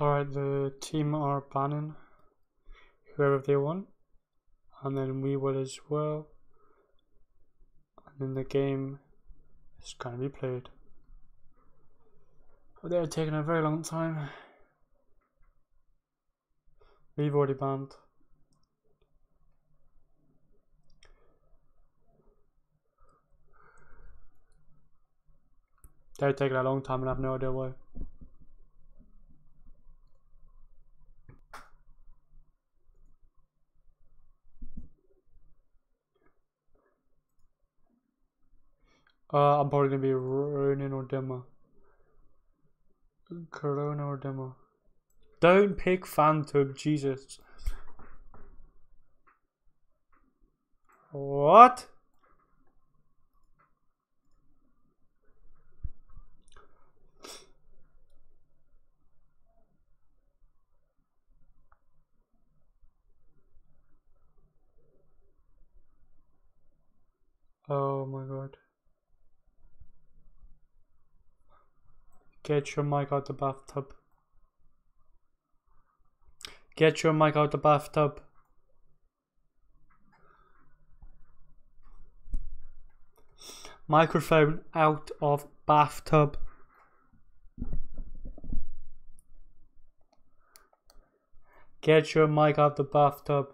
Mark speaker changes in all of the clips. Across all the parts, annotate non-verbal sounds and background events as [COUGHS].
Speaker 1: Alright, the team are banning whoever they want, and then we will as well. And then the game is going to be played. But they're taking a very long time. We've already banned. They're taking a long time and I have no idea why. Uh, I'm probably gonna be Ronin or Demo. Corona or Demo. Don't pick Phantom, Jesus. What? Oh my god. Get your mic out the bathtub. Get your mic out the bathtub. Microphone out of bathtub. Get your mic out the bathtub.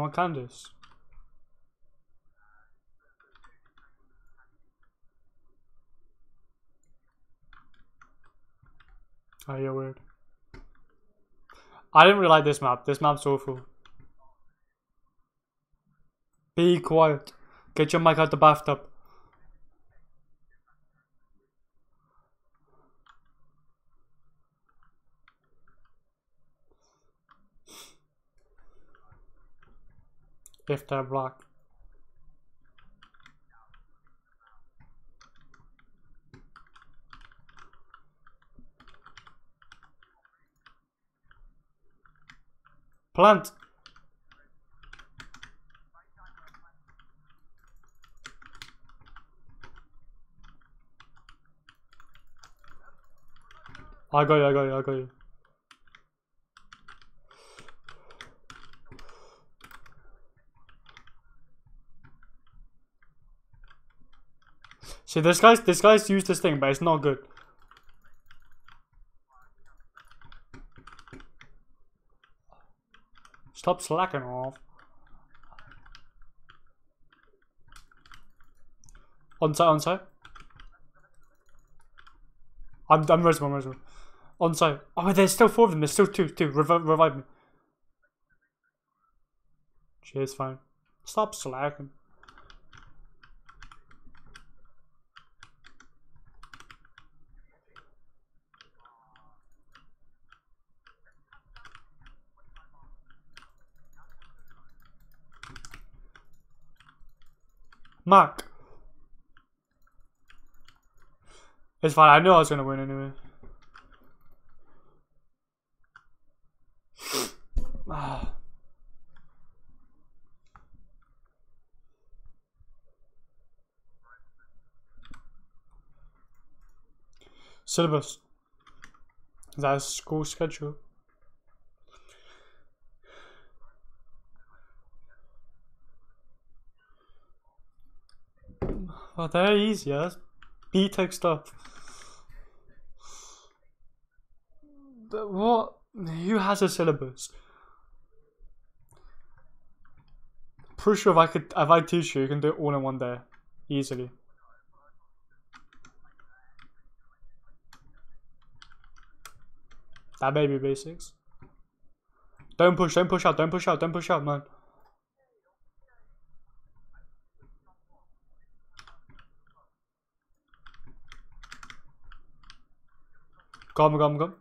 Speaker 1: Not Candice. Oh, you're weird. I didn't really like this map. This map's awful. Be quiet. Get your mic out the bathtub. If they're blocked. Plant. I got you, I got you, I got you. See, this guy's this guy's used this thing, but it's not good. Stop slacking off. On site, on site. I'm I'm resing, I'm resing. On site. Oh, there's still four of them. There's still two, two. Revive, revive me. Cheers, fine. Stop slacking. It's fine. I knew I was going to win anyway. [SIGHS] Syllabus. Is that a school schedule? Oh, they're easy, yeah. B-Tech stuff. But what? Who has a syllabus? Pretty sure if I could, if I teach you, you can do it all in one day, easily. That may be basics. Don't push, don't push out, don't push out, don't push out, man. Come, come, come.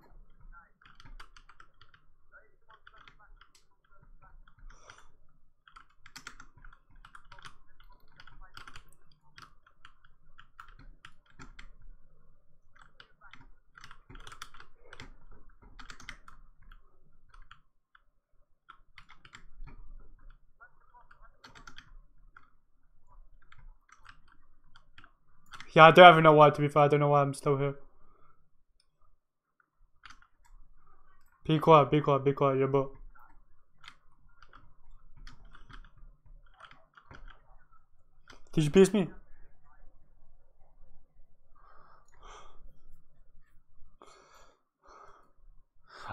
Speaker 1: Yeah, I don't even know why, to be fair. I don't know why I'm still here. Be quiet, be quiet, be quiet, your butt. Did you piss me?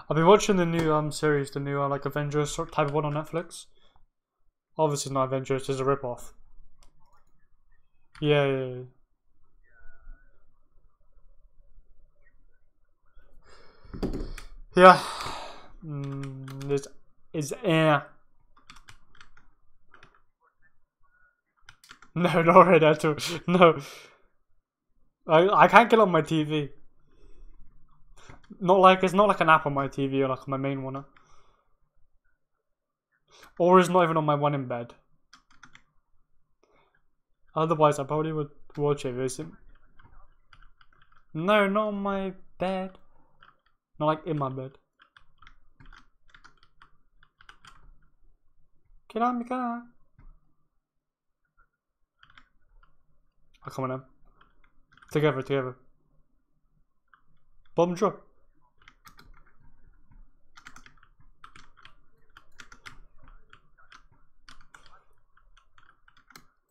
Speaker 1: I've been watching the new um series, the new uh, like Avengers type of one on Netflix. Obviously, not Avengers; it's a ripoff. Yeah, yeah, yeah. Yeah. Mm, it's is eh. [LAUGHS] No, not at all. No. I I can't get on my TV. Not like it's not like an app on my TV or like my main one. Or it's not even on my one in bed. Otherwise, I probably would watch it? No, not on my bed. Not like in my bed. Car. Oh, come on now. Together, together. Bomb drop.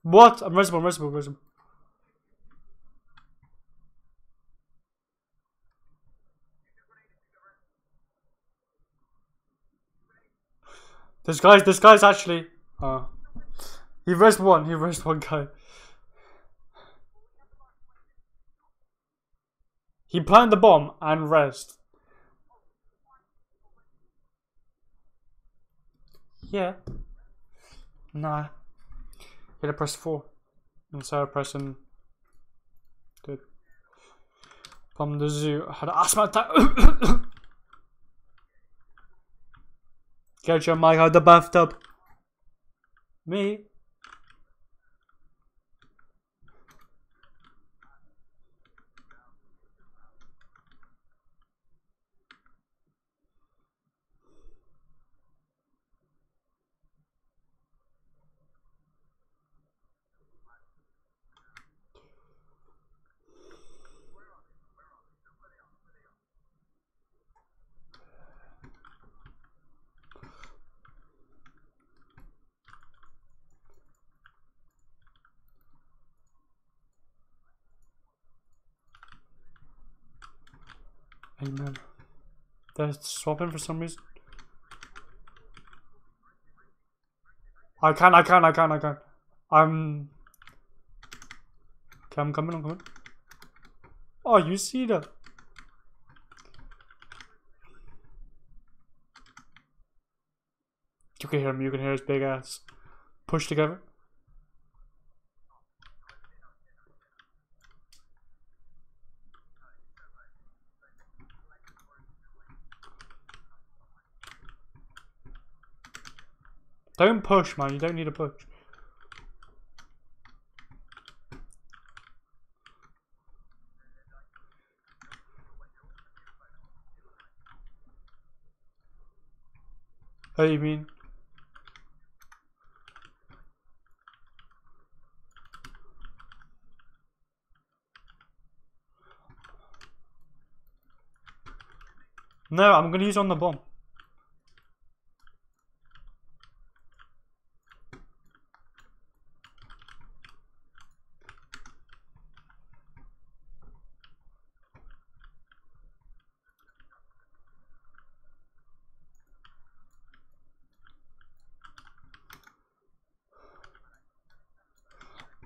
Speaker 1: What? I'm resible, I'm resible, resible. This guy's, this guy's actually, uh, he rest one, he rest one guy. He planted the bomb and rest. Yeah. Nah. Hit a press 4. Instead of pressing... Dude. From the zoo. I had asthma attack. [COUGHS] Get your mic out the bathtub. Me? They're swapping for some reason. I can't, I can't, I can't, I can't. I'm... Okay, I'm coming, I'm coming. Oh, you see that? You can hear him, you can hear his big ass. Push together. Don't push, man. You don't need a push. Do you mean? No, I'm gonna use on the bomb.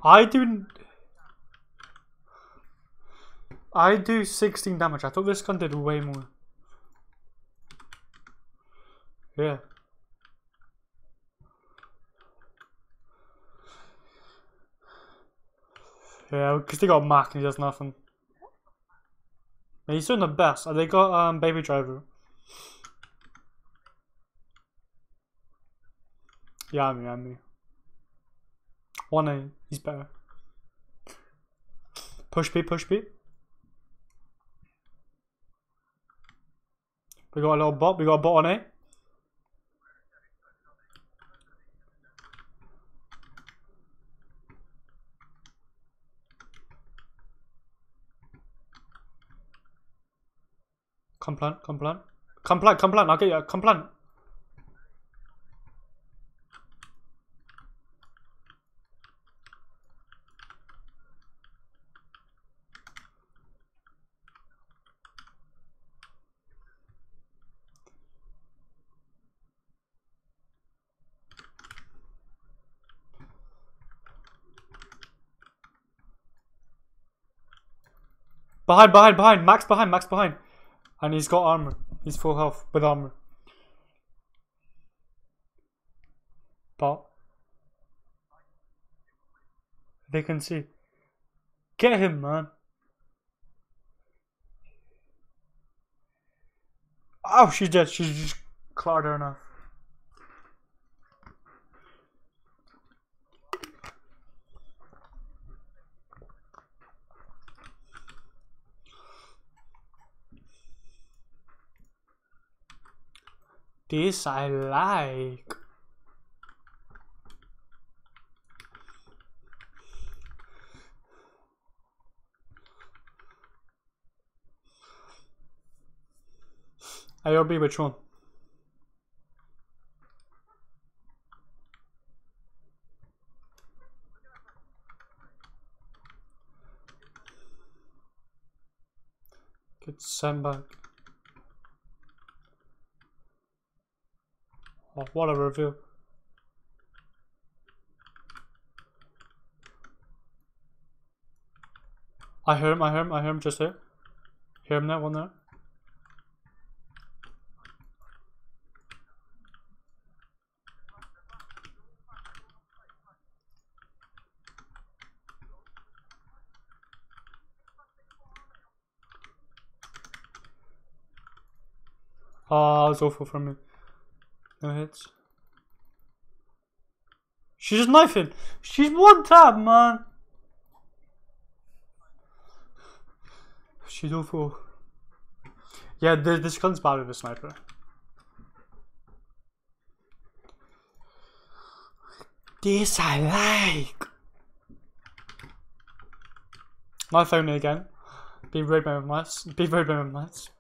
Speaker 1: I do... I do 16 damage. I thought this gun did way more. Yeah. Yeah, because they got Mac and he does nothing. he's doing the best. They got um, Baby Driver. Yeah, mean, I mean. One A is better. Push B, push B. We got a little bot. We got a bot on A. Come plant, come plant. Come plant, come plant. I'll get you. Come plant. Behind, behind, behind. Max behind, Max behind. And he's got armor. He's full health with armor. But they can see. Get him, man. Oh, she's dead. She's just her enough. This I like. AOB, which one? Get sent back. Oh, what a review. I hear him, I hear him, I hear him just here. Hear him there, one there. Ah, oh, that was awful from me. No hits. She's just knifing. She's one tap, man. She's awful. Yeah, this, this gun's bad with a sniper. This I like. My phone again. Be rude with knives. Be rude with knives.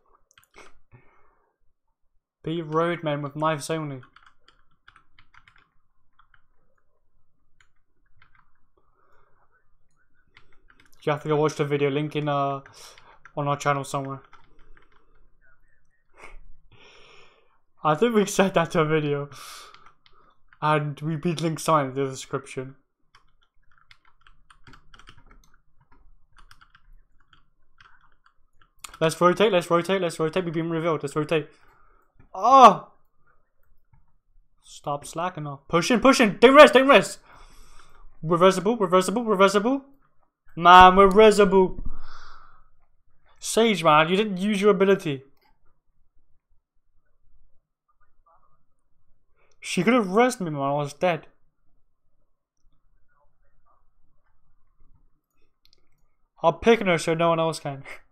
Speaker 1: Be roadmen with knives only. Do you have to go watch the video, link in uh, on our channel somewhere. [LAUGHS] I think we said that to a video. And we beat link sign in the description. Let's rotate, let's rotate, let's rotate. We've been revealed, let's rotate. Oh! Stop slacking off. Pushing, pushing. Don't rest, don't rest. Reversible, reversible, reversible. Man, reversible. Sage, man, you didn't use your ability. She could have rested me when I was dead. I'm picking her so no one else can. [LAUGHS]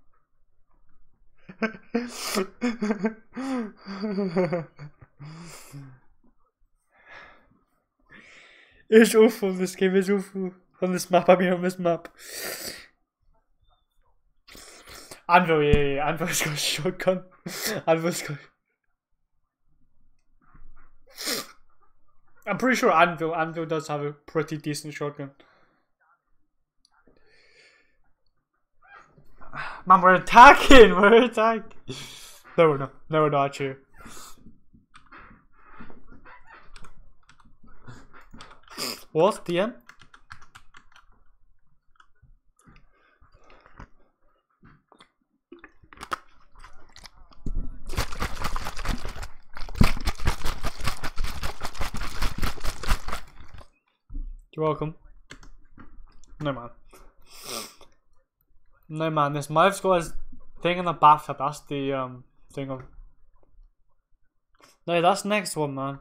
Speaker 1: it's awful, this game is awful. On this map, I mean on this map. Anvil, yeah, yeah, yeah. Anvil's got a shotgun. Anvil's got... I'm pretty sure Anvil, Anvil does have a pretty decent shotgun. [SIGHS] Man, we're attacking! [LAUGHS] We're attacking! No, we're not. No, we're not, you. What? DM? You're welcome. No man. No man, this Mav's got his thing in the bathtub. That's the um thing of. No, that's next one, man.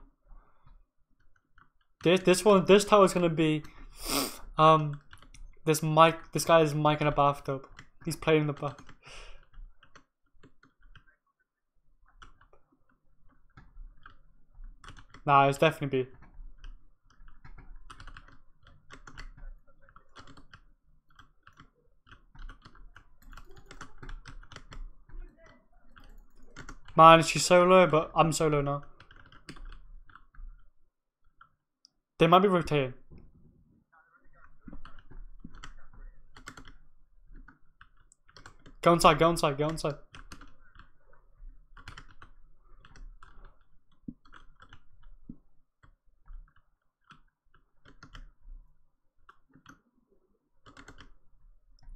Speaker 1: This this one this tower's gonna be um this mic this guy is mic in a bathtub. He's playing in the bath. Nah, it's definitely B. Man, she's solo, but I'm solo now. They might be rotating. Go inside, go inside, go inside.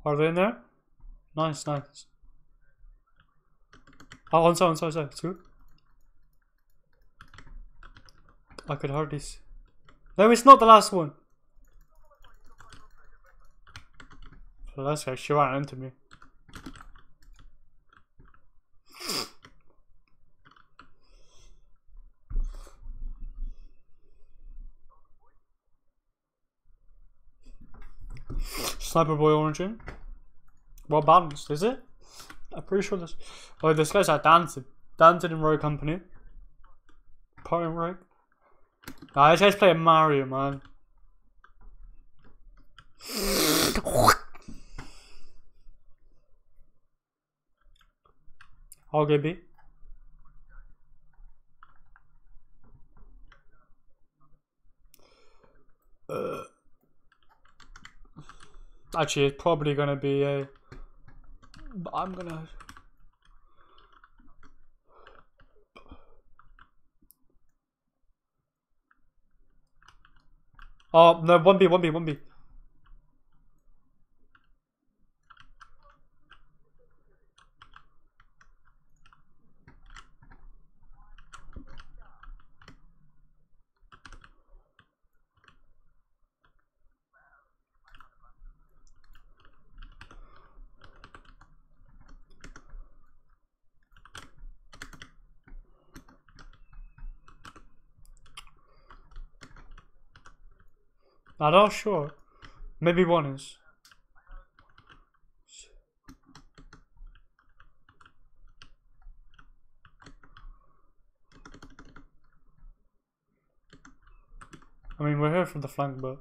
Speaker 1: Are they in there? Nice, nice. Oh, on side, on side, side. Two. I could hardly see. No, it's not the last one. The last guy, she ran into me. Sniper Boy Origin. Well balanced, is it? I'm pretty sure this. Oh, this guy's at dancing. Dancing in Rogue Company. Part in Rogue. Nah, this guy's playing Mario, man. [LAUGHS] I'll B. Uh. Actually, it's probably gonna be a. I'm gonna. Oh no, one B, one B, one B. Not all sure. Maybe one is. I mean, we're here from the flank, but...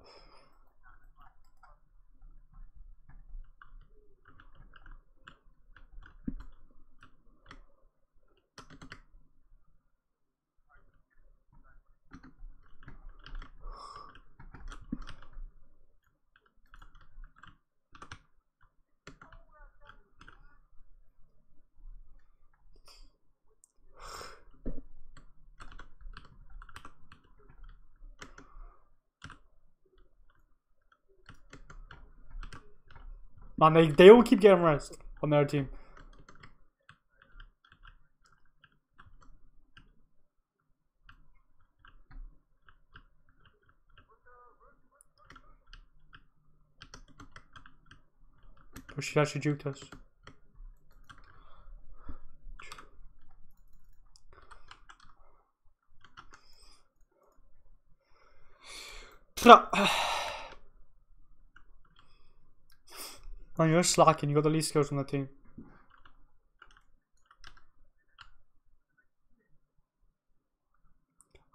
Speaker 1: Man, they, they all keep getting rest on their team. But she actually juked us. [SIGHS] [SIGHS] [SIGHS] Man, you're slacking. You got the least kills on the team.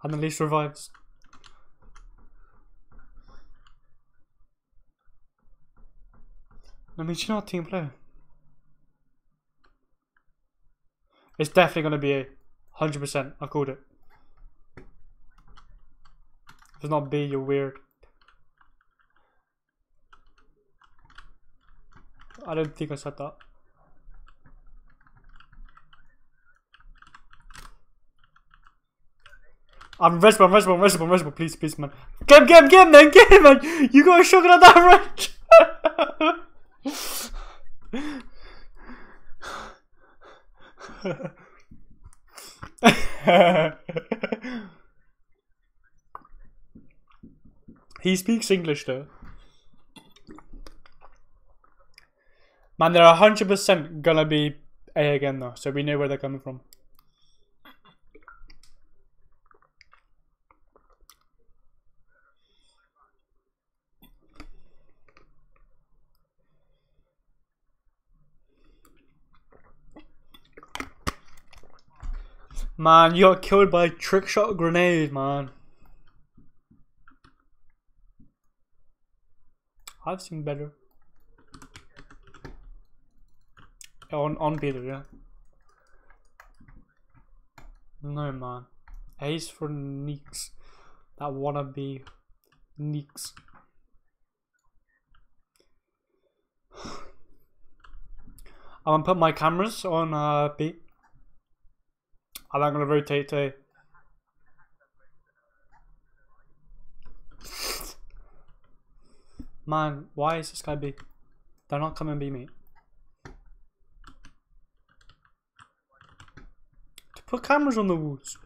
Speaker 1: And the least revives. I mean, she's not a team player. It's definitely going to be a 100%. I called it. If it's not B, you're weird. I don't think I said that. I'm respawn, respawn, respawn, respawn, please, please, man. Get him, get him, get him, man, get him, man! You got a shotgun at that range! [LAUGHS] he speaks English though. Man, they're 100% gonna be A again though, so we know where they're coming from. Man, you got killed by trick shot grenade, man. I've seen better. On on Peter, yeah. No, man. Ace for Neeks. That wanna be Neeks. [SIGHS] I'm gonna put my cameras on uh, B. And I'm gonna rotate to [SIGHS] Man, why is this guy B? They're not coming B, mate. Put cameras on the walls.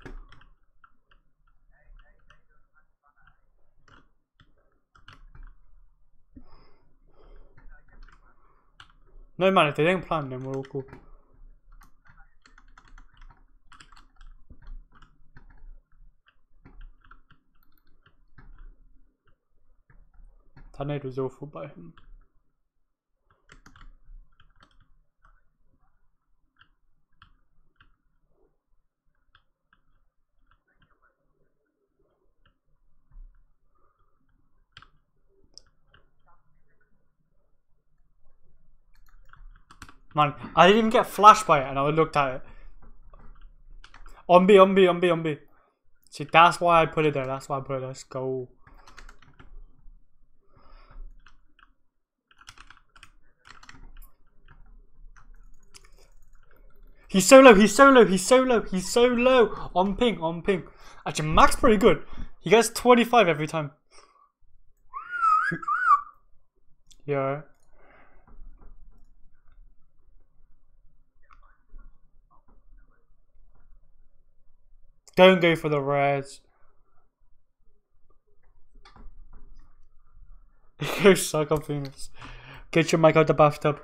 Speaker 1: No man, if they don't plan, then we're all cool. That nade was awful by him. Man, I didn't even get flashed by it and I looked at it. On B, on B. See, that's why I put it there. That's why I put it there. Let's go. He's so low, he's so low, he's so low, he's so low. On ping, on ping. Actually, Max pretty good. He gets 25 every time. [LAUGHS] yeah. Don't go for the rares. [LAUGHS] you suck up Phoenix. Get your mic out the bathtub.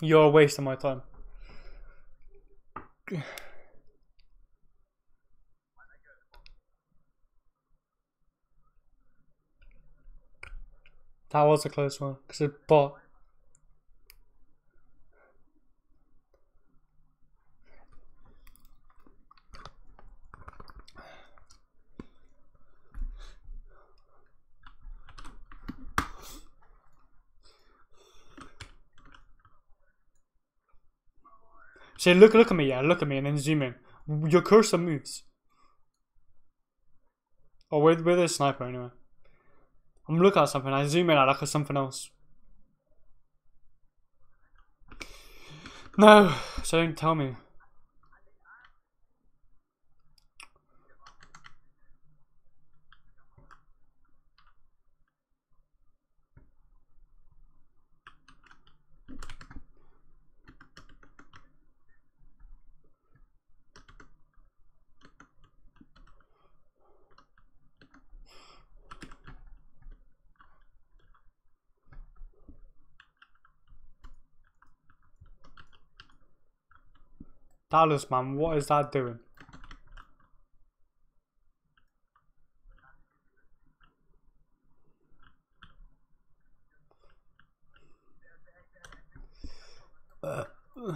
Speaker 1: You're wasting my time. That was a close one because it but See, look, look at me, yeah, look at me, and then zoom in. Your cursor moves. Oh, where, where the sniper anyway? I'm looking at something. I zoom in, I look at something else. No, so don't tell me. Dallas, man, what is that doing? Uh, [SIGHS]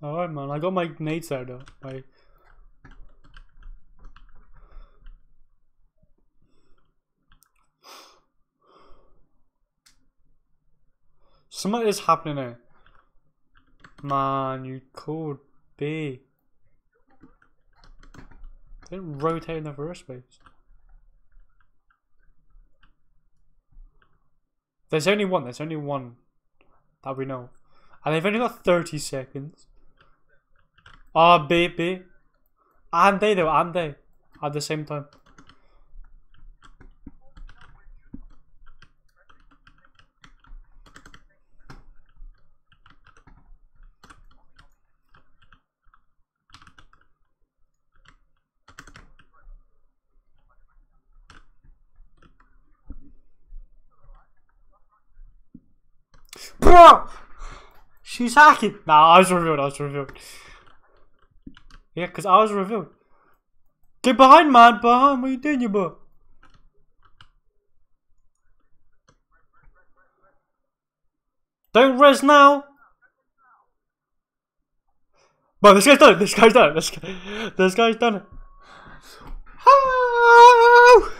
Speaker 1: Alright, man, I got my nades out though. My... Something is happening here. Man, you cold B. Didn't rotate in the first place. There's only one. There's only one that we know. And they've only got 30 seconds. Ah, oh, B, B. And they though, and they. At the same time. Bro! She's hacking. Nah, I was revealed. I was revealed. Yeah, because I was revealed. Get behind, man. Behind. What are you doing, you boy? Don't res now. Bro, this guy's done it. This guy's done it. This, this guy's done it. Hi.